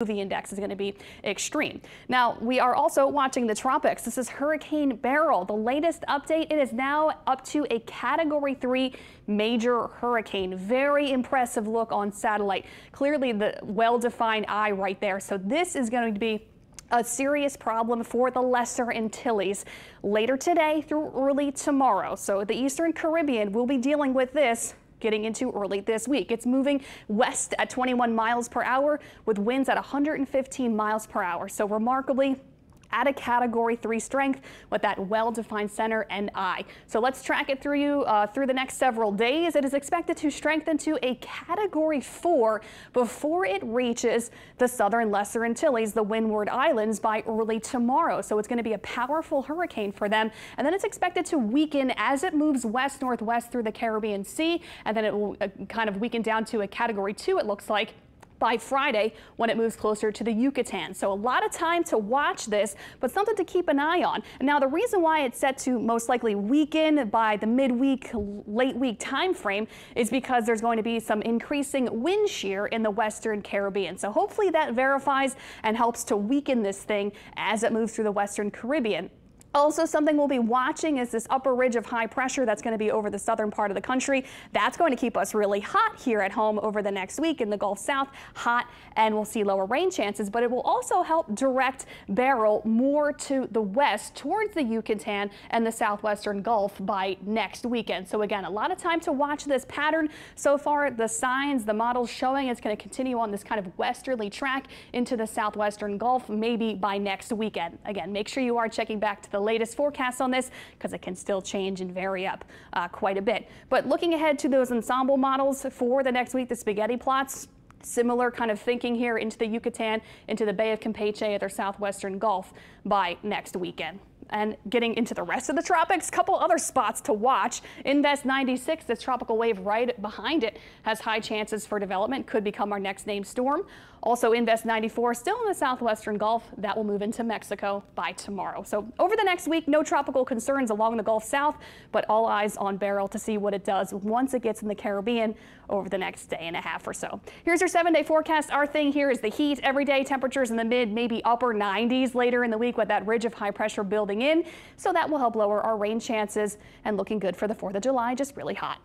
UV index is going to be extreme. Now, we are also watching the tropics. This is Hurricane Beryl. The latest update, it is now up to a Category 3 major hurricane. Very impressive look on satellite. Clearly the well-defined eye right there. So this is going to be a serious problem for the Lesser Antilles later today through early tomorrow. So the Eastern Caribbean will be dealing with this getting into early this week. It's moving west at 21 miles per hour with winds at 115 miles per hour. So remarkably, at a category three strength with that well-defined center and eye. So let's track it through you uh, through the next several days. It is expected to strengthen to a category four before it reaches the southern Lesser Antilles, the Windward Islands by early tomorrow. So it's going to be a powerful hurricane for them. And then it's expected to weaken as it moves west northwest through the Caribbean Sea. And then it will uh, kind of weaken down to a category two, it looks like by Friday when it moves closer to the Yucatan. So a lot of time to watch this, but something to keep an eye on. Now, the reason why it's set to most likely weaken by the midweek, late week time frame is because there's going to be some increasing wind shear in the Western Caribbean. So hopefully that verifies and helps to weaken this thing as it moves through the Western Caribbean. Also, something we'll be watching is this upper ridge of high pressure that's going to be over the southern part of the country. That's going to keep us really hot here at home over the next week in the Gulf South, hot, and we'll see lower rain chances, but it will also help direct Beryl more to the west towards the Yucatan and the southwestern Gulf by next weekend. So again, a lot of time to watch this pattern. So far, the signs, the models showing it's going to continue on this kind of westerly track into the southwestern Gulf, maybe by next weekend. Again, make sure you are checking back to the the latest forecast on this because it can still change and vary up uh, quite a bit. But looking ahead to those ensemble models for the next week, the spaghetti plots, similar kind of thinking here into the Yucatan, into the Bay of Campeche at their southwestern Gulf by next weekend and getting into the rest of the tropics, couple other spots to watch. Invest 96, this tropical wave right behind it, has high chances for development, could become our next named storm. Also, Invest 94, still in the southwestern Gulf, that will move into Mexico by tomorrow. So over the next week, no tropical concerns along the Gulf South, but all eyes on Beryl to see what it does once it gets in the Caribbean over the next day and a half or so. Here's your seven day forecast. Our thing here is the heat. Everyday temperatures in the mid, maybe upper 90s later in the week with that ridge of high pressure building in. So that will help lower our rain chances and looking good for the 4th of July, just really hot.